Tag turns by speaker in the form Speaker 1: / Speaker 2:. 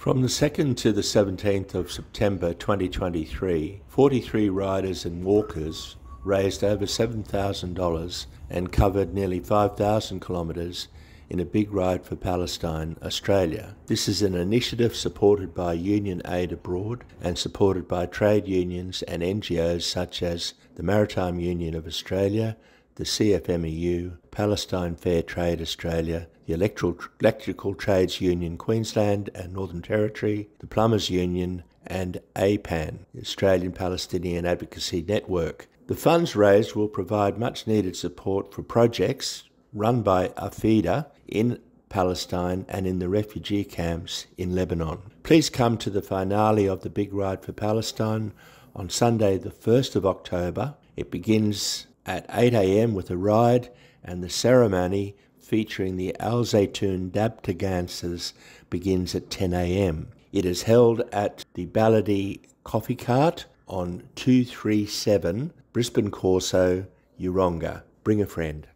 Speaker 1: From the 2nd to the 17th of September 2023, 43 riders and walkers raised over $7,000 and covered nearly 5,000 kilometres in a big ride for Palestine, Australia. This is an initiative supported by Union Aid Abroad and supported by trade unions and NGOs such as the Maritime Union of Australia, the CFMEU, Palestine Fair Trade Australia, the Electrical, Trades Union Queensland and Northern Territory, the Plumbers Union, and APAN, the Australian Palestinian Advocacy Network. The funds raised will provide much needed support for projects run by APHEDA in Palestine and in the refugee camps in Lebanon. Please come to the finale of the Big Ride for Palestine on Sunday, the 1st of October. It begins at 8 a.m. with a ride and the ceremony featuring the Al Zaytun Dabke dances begins at 10 a.m. It is held at the Ballady Coffee Cart on 237 Brisbane Corso, Yeronga. Bring a friend.